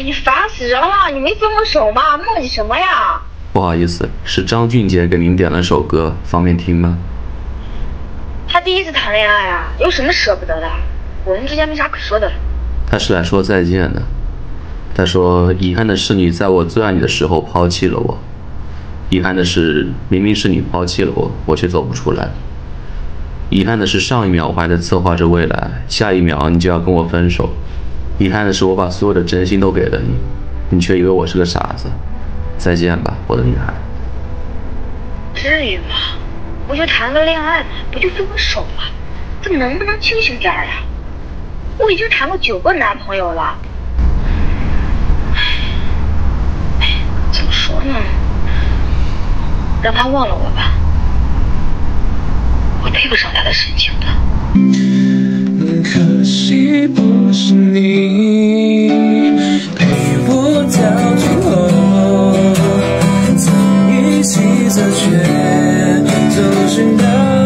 哎，你烦死人了！你没分过手吗？磨叽什么呀？不好意思，是张俊杰给您点了首歌，方便听吗？他第一次谈恋爱啊，有什么舍不得的？我们之间没啥可说的。他是来说再见的。他说：“遗憾的是，你在我最爱你的时候抛弃了我。遗憾的是，明明是你抛弃了我，我却走不出来。遗憾的是，上一秒我还在策划着未来，下一秒你就要跟我分手。遗憾的是，我把所有的真心都给了你，你却以为我是个傻子。再见吧，我的女孩。”至于吗？不就谈个恋爱吗，不就分个手吗？这能不能清醒点呀？我已经谈过九个男朋友了。怎么说呢？让他忘了我吧，我配不上他的深情的。可惜不是你自觉走寻到